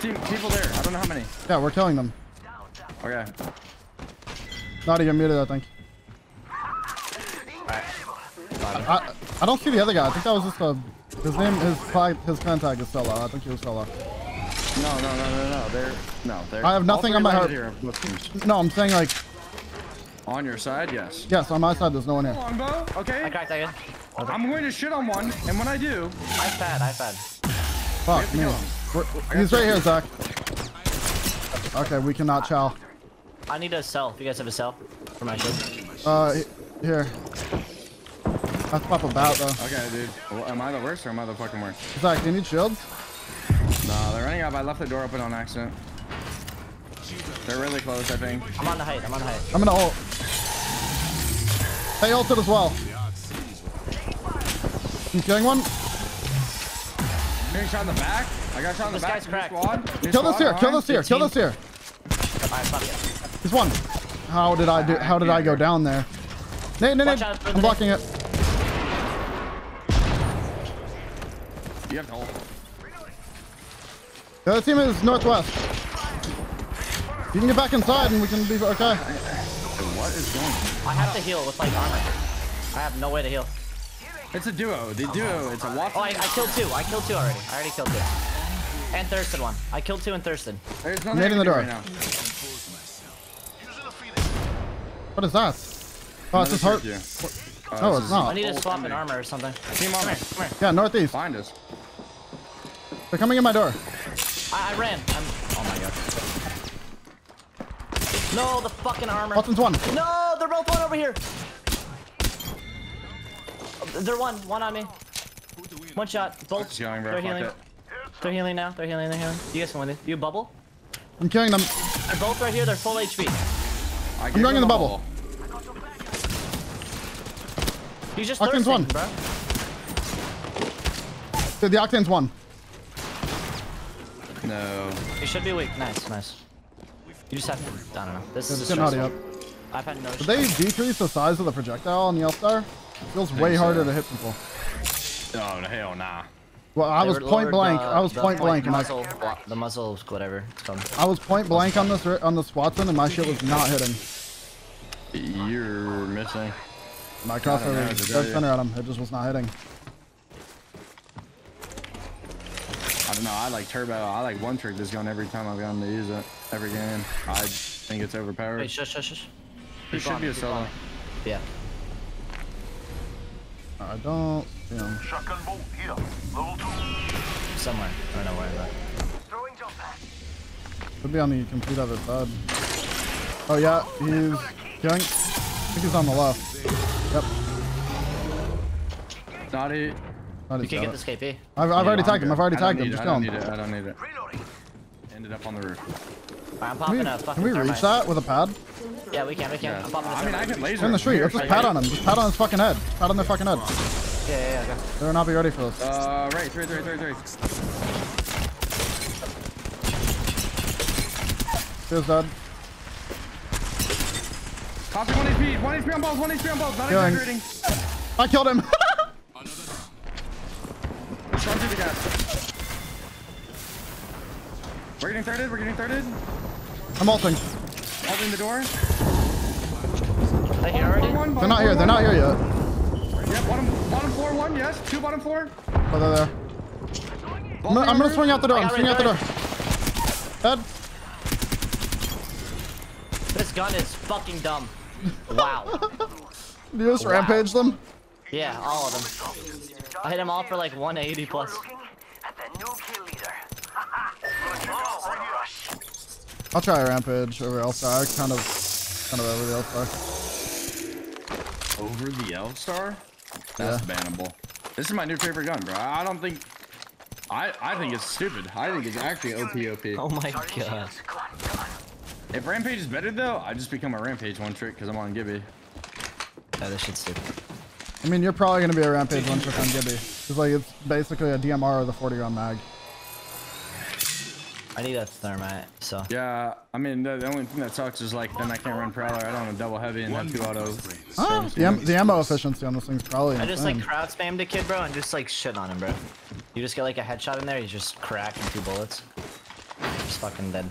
team, people there. I don't know how many. Yeah, we're killing them. Okay. Not you're muted, I think. I, I don't see the other guy. I think that was just a... His name, his cli- his contact is solo. I think he was solo. No, no, no, no, no. They're no. They're. I have nothing on my three heart. Here. No, I'm saying like, On your side, yes. yes, on my side, there's no one here. Longbow. Okay. I cracked that again. I'm going to shit on one, and when I do, I fed, I fed. Fuck to me. kill We're- He's right here, Zach. Okay, we cannot chow. I need a cell. If you guys have a cell for my shield. Uh, he- here. Let's pop a bat though. okay, dude. Well, am I the worst or am I the fucking worst? Zach, do you need shields? No, they're running up. I left the door open on accident. They're really close, I think. I'm on the height. I'm on the height. I'm gonna ult. They ulted as well. You killing one? Getting shot in the back. I got shot in the This back. guy's New cracked. Squad. New Kill this squad here. Kill this here. Kill this here. Alright, fuck it. He's one. How did I do? How did I go down there? Nate, Nate, Nate. I'm blocking it. You have to hold. The other team is northwest. You can get back inside and we can be okay. What is going on? I have to heal with like armor. I have no way to heal. It's a duo. The duo. It's a Watson. Oh, I, I killed two. I killed two already. I already killed two. And Thurston one. I killed two and Thurston. There's nothing Nade in the door. right now. What is that? Oh, it's just Another hurt. trick you. Uh, No, it's not. I need to swap an armor or something. Team on me. Come here. Yeah, northeast. Find us. They're coming in my door. I, I ran. I'm. Oh my god. No, the fucking armor. Watson's one. No, they're both one over here. They're one. One on me. One shot. Both. Just going, bro. They're healing. it. They're healing now. They're healing. They're healing. You guys can win it. You bubble. I'm killing them. They're both right here. They're full HP. I I'm going in the bubble. He's just Octane's thirsting, one. bro. Dude, the Octane's one. No. You should be weak. Nice, nice. You just have to. I don't know. This It's is getting stressful. up. I've had no. Did they decrease the size of the projectile on the L-Star? Feels way so. harder uh, to hit people. Oh, hell nah. Well, I They was point lowered blank. the- I was point blank, and I, muzzle, blo- the muzzle, whatever it's called. I was point blank on this on this Watson, and my shit was not hitting. You're missing. My I don't know crossover what was dead center on him. It just was not hitting. I don't know. I like turbo. I like one trick this gun every time I've gotten to use it. Every game. I think it's overpowered. Wait, shush, shush, shush. There Keep should on, be a keep solo. Yeah. I don't. You know. Shotgun bolt here. Level two. Somewhere. I don't know where, but. Throwing jump pad. Could be on the complete other side. Oh yeah, he's killing. I think he's on the left. Yep. Not it. You his can get shot. this KP. I've, I've already tagged him. I've already tagged him. Just it. kill I don't him. need it. I don't need it. Reloading. Ended up on the roof. I'm Can we, a fucking can we reach thermite. that with a pad? Yeah, we can, we can. Yeah. I'm popping a I mean, I can laser. They're in the street. Let's just Here, pat on him. Just pat on his fucking head. Pat on their fucking head. Yeah, yeah, yeah. Okay. They will not be ready for this. Uh, right, three, three, three, three. Here's dead. Caustic one HP, one HP on both, one HP on both. Not Killing. exaggerating. I killed him. Run through the gas. We're getting thirded. We're getting thirded. I'm ulting. Holding the door. They here Bottom already? one, They're not here. floor They're not here yet. Yep, bottom, bottom floor one. Yes, two bottom floor. Oh, they're there. I'm gonna, I'm gonna swing out the door. I I'm swinging out the door. red, Dead. This gun is fucking dumb. Wow. You just rampage them. Yeah, all of them. I hit them all for like 180 plus. I'll try a rampage over L-Star. Kind of, kind of over the L-Star. Over the L star. That's bannable. This is my new favorite gun, bro. I don't think. I I think it's stupid. I think it's actually OP OP. Oh my god. Come on, come on. If Rampage is better though, I just become a Rampage one trick because I'm on Gibby. Yeah, this shit's stupid. I mean, you're probably gonna be a rampage one trick on Gibby. It's like it's basically a DMR with a 40 round mag. I need a thermite, so. Yeah, I mean the, the only thing that sucks is like then I can't run Prowler. I don't want to double heavy and have two auto. Huh? The, am- the ammo efficiency on this thing's probably I just like crowd spammed a kid, bro, and just like shit on him, bro. You just get like a headshot in there, he's just cracking two bullets. Just fucking dead.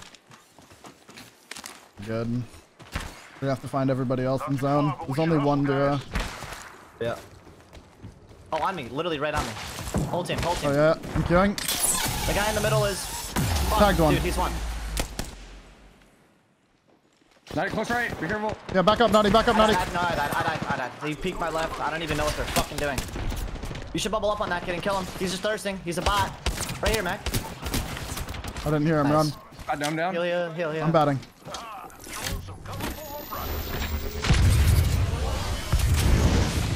Good. We have to find everybody else in zone. There's only one Dura. Yeah. Oh, on me. Literally right on me. Hold him, hold him. Oh yeah, I'm queuing. The guy in the middle is... Fuck, Tagged one. Dude, he's one. Not close right. Be careful. Yeah, back up, Naughty, back up, I Naughty. died, no, I died, I died, I died. He peeked my left. I don't even know what they're fucking doing. You should bubble up on that kid and kill him. He's just thirsting. He's a bot. Right here, Mac. I didn't hear him Nice. run. God, down, down. Heal you, heal you. I'm batting.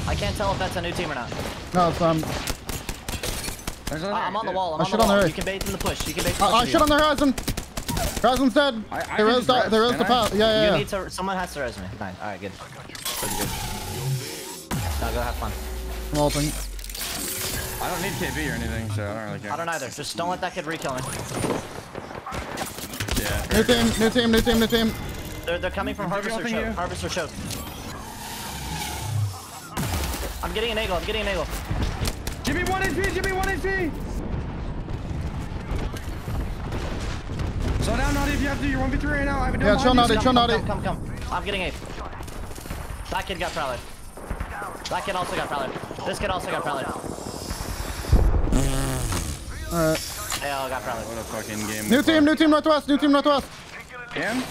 I can't tell if that's a new team or not. No, it's um. There's Uh, I'm on the wall. I'm I on shit the on the wall. You can bait in the push. You can bait the Uh, push. uh, shit on the horizon. Horizon's dead. I- I there can is the, rest, there is the I? pal. Yeah, yeah, You yeah. need to. Someone has to res me. Fine. All right, good. Pretty good. Now go have fun. I'm ulting. I don't need KB or anything, so I don't really care. I don't either. Just don't let that kid re-kill me. Yeah. New team, new team, new team, new team. They're, they're coming from Is Harvest or everything Choke. you? Harvest Choke. I'm getting an angle. I'm getting an angle. Give me one HP. Give me one HP. Slow down, Naughty, if you have to. You're 1v3 right now. I have a Yeah, chill, on. Naughty, chill, come, Naughty. come, come, come. I'm getting ape. That kid got prowler. That kid also got prowler. This kid also got prowler. Alright. They all got prowler. What a fucking game. New team, new team northwest, new team northwest. Cam?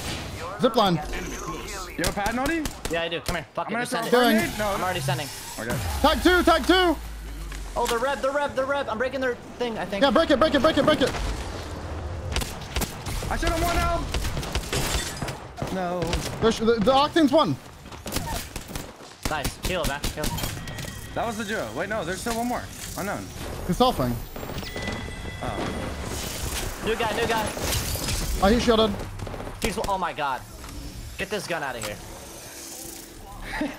Zipline. You have a pad, Naughty? Yeah, I do. Come here. Fuck I'm it. gonna Just send it. No, I'm already sending. Okay. Tag two, tag two. Oh, they're rev, they're rev, they're rev. I'm breaking their thing, I think. Yeah, break it, break it, break it, break it. I should have won out. No. There's, the, the Octane's one. Nice. Kill, man. Heal. That was the duo. Wait, no, there's still one more. Unknown. He's selfing. New guy, new guy. Oh, he's shielded. He's. Oh my god. Get this gun out of here.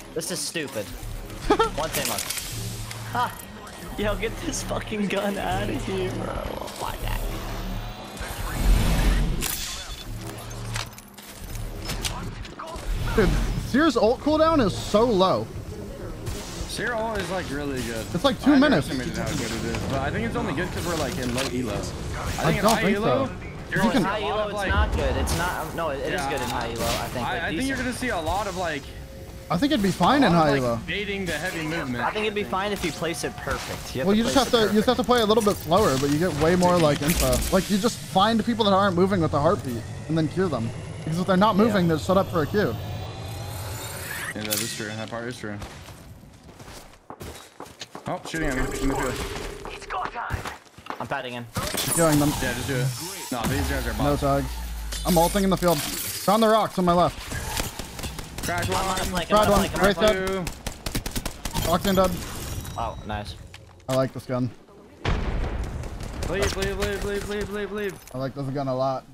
this is stupid. One thing up. Ah. Yo, get this fucking gun out of here, bro. Oh my god. Dude, Seer's ult cooldown is so low. Seer ult is like really good. It's like two I minutes. how good it is, but I think it's only good because we're like in low elo. I think in don't think elo, so. you're in high a elo, it's like- not good. It's not. No, it, it is Yeah. good in high elo. I think. Like, I, I think you're gonna see a lot of like, I think it'd be fine a in lot high of, elo. baiting the heavy movement. I think it'd be fine if you place it perfect. You Well, you just have to it you just have to play a little bit slower, but you get way more like info. Like you just find people that aren't moving with the heartbeat and then cue them. Because if they're not moving, they're set up for a queue. Yeah, that is true. That part is true. Oh, shooting at me. in the field. It's go time. I'm patting in. Queuing them. Yeah, just do it. No, these guys are No bots. tags. I'm ulting in the field. They're on the rocks on my left. Crash I'm one. flank. I'm Tried on a one. flank. I'm on a Right flank. there. Two. Octane dead. Oh, nice. I like this gun. Leave, leave, leave, leave, leave, leave, leave. I like this gun a lot.